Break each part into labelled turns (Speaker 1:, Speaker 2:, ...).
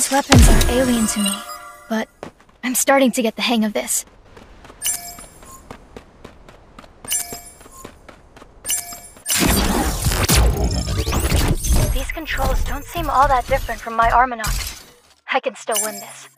Speaker 1: These weapons are alien to me, but I'm starting to get the hang of this. These controls don't seem all that different from my Armanox. I can still win this.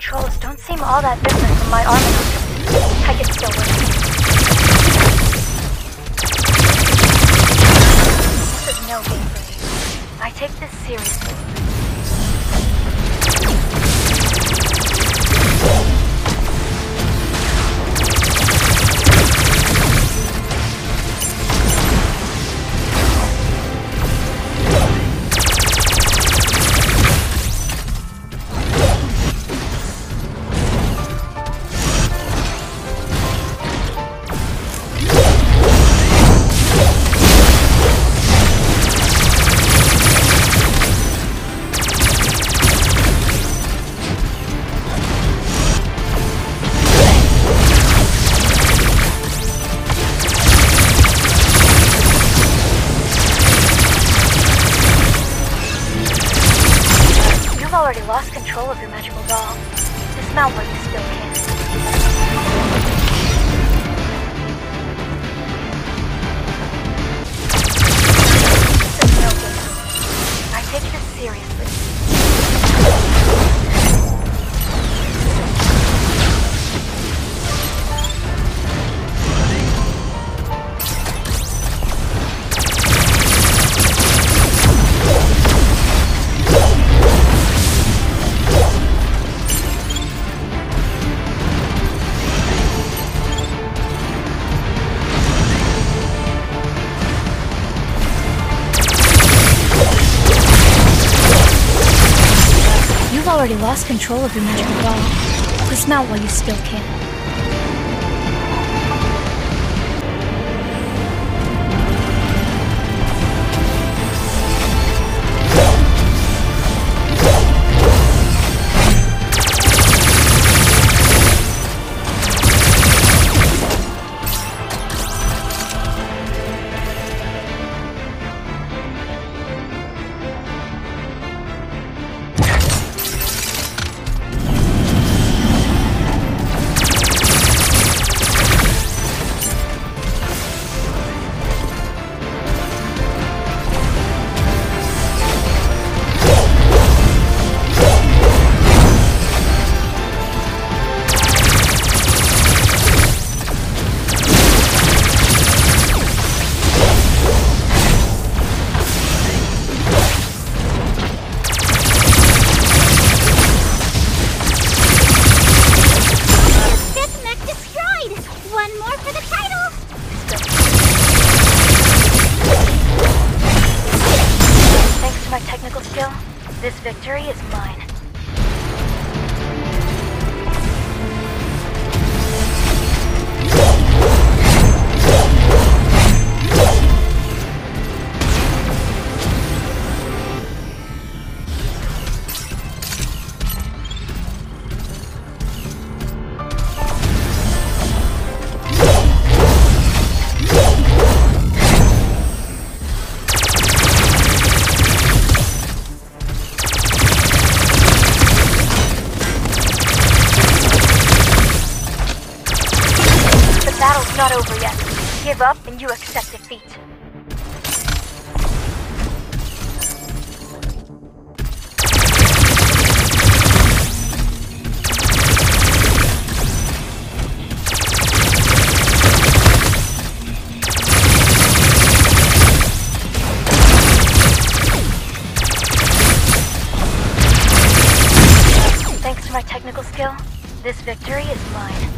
Speaker 1: Controls don't seem all that different from my Armanox. I can still. This is no game for me. I take this seriously. Already lost control of your magical doll. Dismount while you still can. Not over yet. Give up and you accept defeat. Thanks to my technical skill, this victory is mine.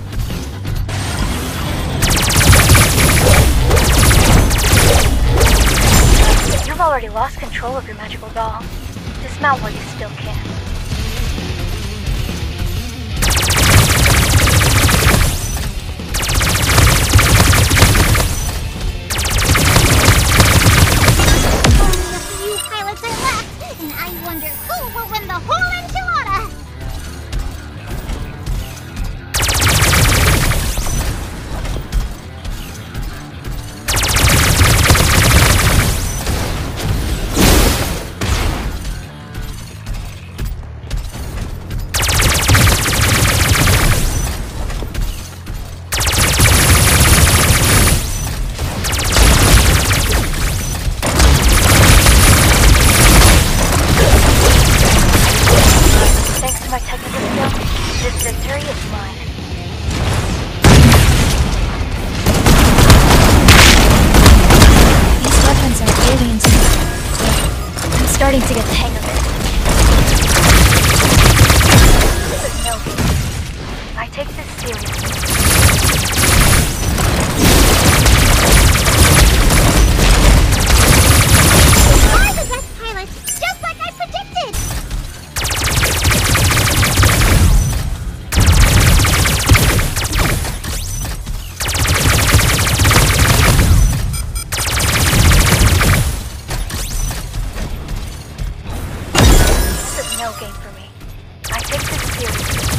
Speaker 1: Lost control of your magical doll. Dismount while you still can.
Speaker 2: Yeah, I'm starting to get the
Speaker 1: no game for me. I think this seriously.